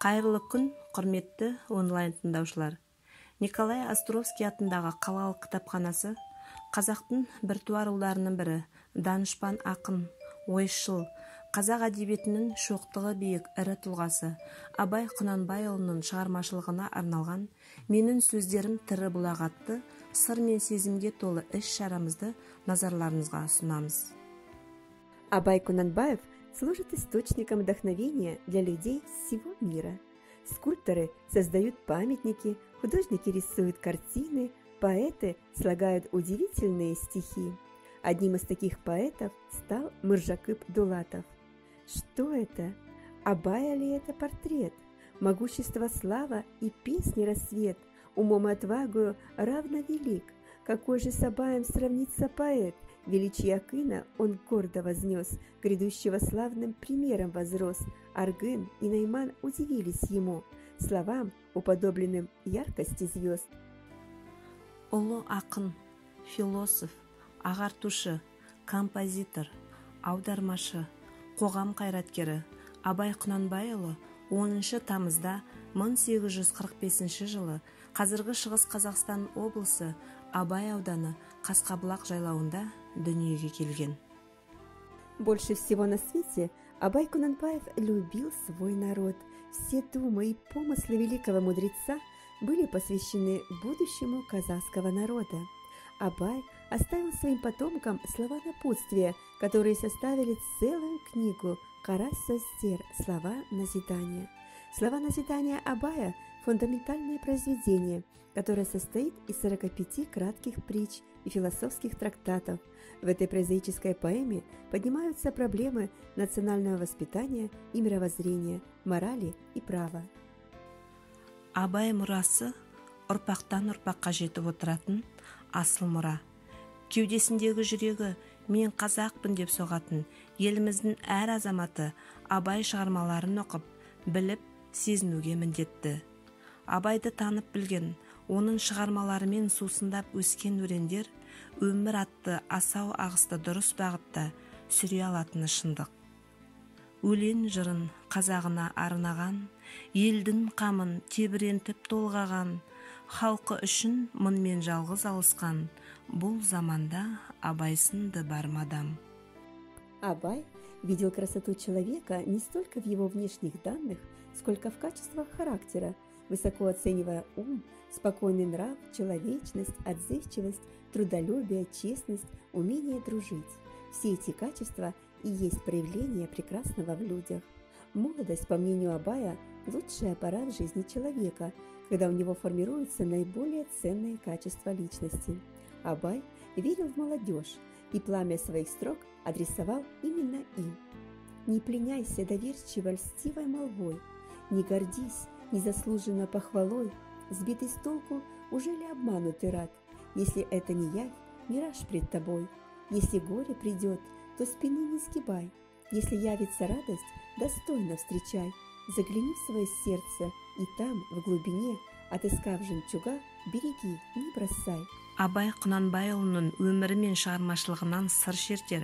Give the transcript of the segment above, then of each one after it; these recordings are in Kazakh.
қайырлы күн құрметті онлайн тыңдаушылар. Николай островский атындағы қалалық кітапханасы қазақтың біртуар ұлдарының бірі данышпан ақын ойшыл қазақ әдебиетінің шоқтығы биік ірі тұлғасы абай құнанбайұлының шығармашылығына арналған менің сөздерім тірі бұлақ атты сыр мен сезімге толы іс шарамызды назарларыңызға ұсынамыз. Абай кунанбаев служит источником вдохновения для людей всего мира. Скульпторы создают памятники, художники рисуют картины, поэты слагают удивительные стихи. Одним из таких поэтов стал Мыржакып Дулатов. Что это? Абая ли это портрет? Могущество слава и песни рассвет, умом и отвагою равно велик. Какой же с Абаем сравнится поэт – Величие Акына он гордо вознес, грядущего славным примером возрос. Аргын и Найман удивились ему, словам, уподобленным яркости звезд. Ұлы ақын, философ, ағартушы, композитор, аудармашы, қоғам қайраткері Абай Құнанбайұлы 10 тамызда 1845 жылы қазіргі Шығыс Қазақстан облысы Абай ауданы Қасқабұлақ жайлауында дүниеге келген. Больше всего на свете абай кунанбаев любил свой народ. Все думы и помыслы великого мудреца были посвящены будущему казахского народа. Абай оставил своим потомкам слова напутствия которые составили целую книгу караса стер слова назидания слова назидания абая фундаментальное произведение которое состоит из 45 кратких притч и философских трактатов. В этой прозаической поэме поднимаются проблемы национального воспитания и мировоззрения, морали и права. абай мұрасы ұрпақтан ұрпаққа жетіп отыратын асыл мұра кеудесіндегі жүрегі мен қазақпын деп соғатын еліміздің әр азаматы абай шығармаларын оқып біліп сезінуге міндетті. Абайды танып білген оның шығармаларымен сусындап өскен өрендер өмір атты асау ағысты дұрыс бағытта сүре алатыны шындық. Өлең жырын қазағына арнаған елдің қамын тебірентіп толғаған халқы үшін мыңмен жалғыз алысқан бұл заманда абай сынды бар мадам. Абай видел красоту человека не столько в его внешних данных сколько в качествах характера высоко оценивая ум, спокойный нрав, человечность, отзывчивость, трудолюбие, честность, умение дружить. Все эти качества и есть проявление прекрасного в людях. Молодость, по мнению Абая, лучшая пора в жизни человека, когда у него формируются наиболее ценные качества личности. Абай верил в молодежь и пламя своих строк адресовал именно им. Не пленяйся доверчиво льстивой молвой, не гордись незаслуженно похвалой, сбитый с толку, уже ли обманутый рад? Если это не явь, мираж пред тобой. Если горе придет, то спины не сгибай. Если явится радость, достойно встречай. Загляни в свое сердце, и там, в глубине, отыскав жемчуга, береги, не бросай. абай құнанбайұлының өмірі мен шығармашылығынан сыр шертер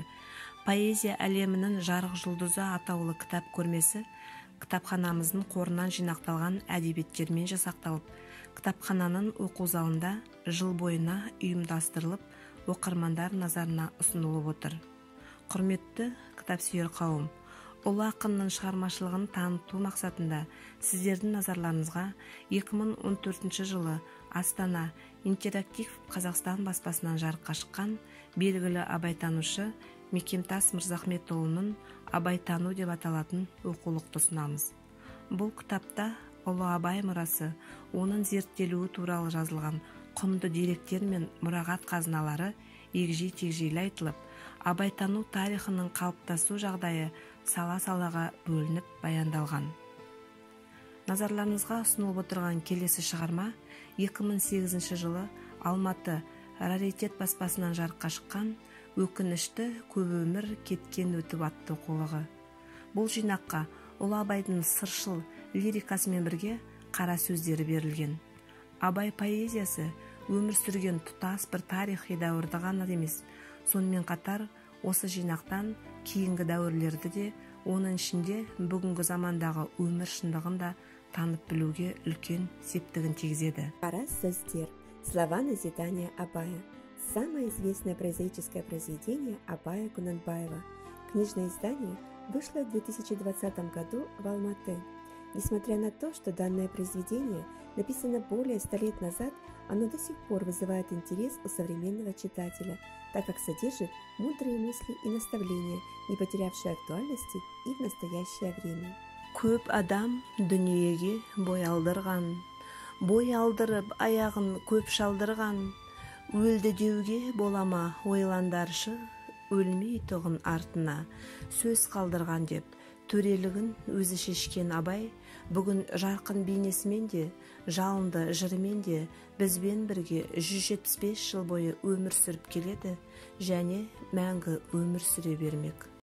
поэзия әлемінің жарық жұлдызы атаулы кітап көрмесі кітапханамыздың қорынан жинақталған әдебиеттермен жасақталып кітапхананың оқу залында жыл бойына ұйымдастырылып оқырмандар назарына ұсынылып отыр. Құрметті кітапсүйер қауым ұлы ақынның шығармашылығын таныту мақсатында сіздердің назарларыңызға 2014 жылы астана интерактив қазақстан баспасынан жарыққа шыққан белгілі абайтанушы мекемтас мырзахметұлының абайтану деп аталатын оқулықты ұсынамыз. Бұл кітапта ұлы абай мұрасы оның зерттелуі туралы жазылған құнды деректер мен мұрағат қазыналары егжей тегжейлі айтылып абайтану тарихының қалыптасу жағдайы сала салаға бөлініп баяндалған. Назарларыңызға ұсынылып отырған келесі шығарма 2008 жылы алматы раритет баспасынан жарыққа шыққан өкінішті көп өмір кеткен өтіп атты оқулығы бұл жинаққа ұлы абайдың сыршыл лирикасымен бірге қара сөздері берілген. Абай поэзиясы өмір сүрген тұтас бір тарихи дәуірді ғана емес сонымен қатар осы жинақтан кейінгі дәуірлерді де оның ішінде бүгінгі замандағы өмір шындығын да танып білуге үлкен септігін тигізеді. Создер. Слова назидания Абая. Самое известное прозаическое произведение Абая Кунанбаева. Книжное издание вышло в 2020 году в Алматы. Несмотря на то, что данное произведение написано более ста лет назад, оно до сих пор вызывает интерес у современного читателя, так как содержит мудрые мысли и наставления, не потерявшие актуальности и в настоящее время. көп адам дүниеге бой алдырған бой алдырып аяғын көп шалдырған. Өлді деуге бола ма ойландаршы өлмей тұғын артына сөз қалдырған деп. Төрелігін өзі шешкен абай бүгін жарқын бейнесімен де жалынды жырымен де бізбен бірге 175 жыл бойы өмір сүріп келеді және мәңгі өмір сүре бермек